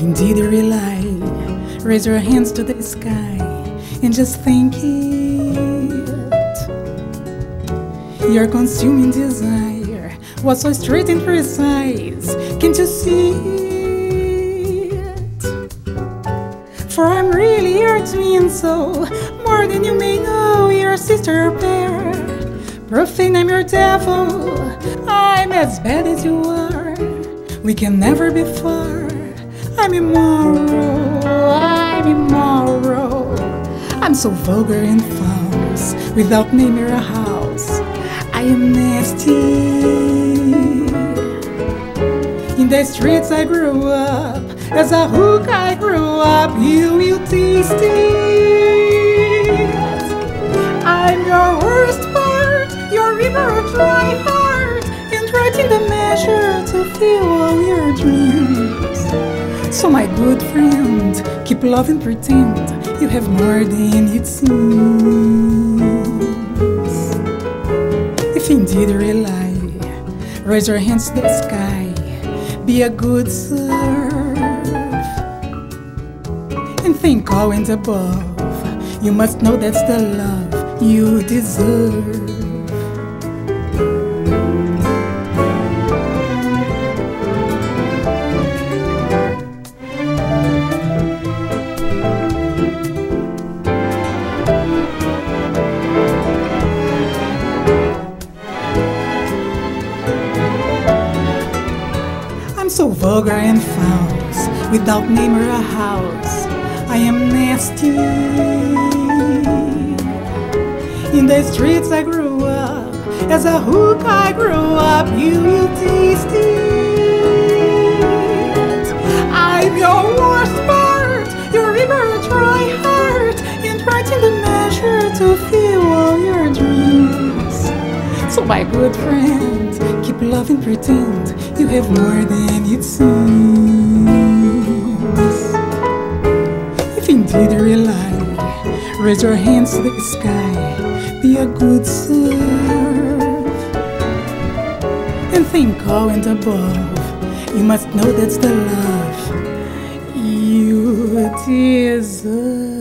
Indeed rely, raise your hands to the sky and just think it. Your consuming desire was so straight and precise. Can't you see it? For I'm really your twin soul, more than you may know, your sister pair. Profane, I'm your devil. I'm as bad as you are. We can never be far. I'm immoral. I'm immoral. I'm so vulgar and false, without name or a house. I am nasty. In the streets I grew up, as a hook I grew up. You will taste it. So, my good friend, keep loving, pretend you have more than it seems. If indeed lie, raise your hands to the sky, be a good serf, and think all and above. You must know that's the love you deserve. So vulgar and false, without name or a house. I am nasty. In the streets I grew up, as a hook I grew up. You will taste it. I'm your worst part, your river dry heart, and writing the measure to fill all your dreams. So, my good friend, keep loving, pretend you have more than it seems. If indeed you lie, raise your hands to the sky, be a good serf, and think all and above. You must know that's the love you deserve.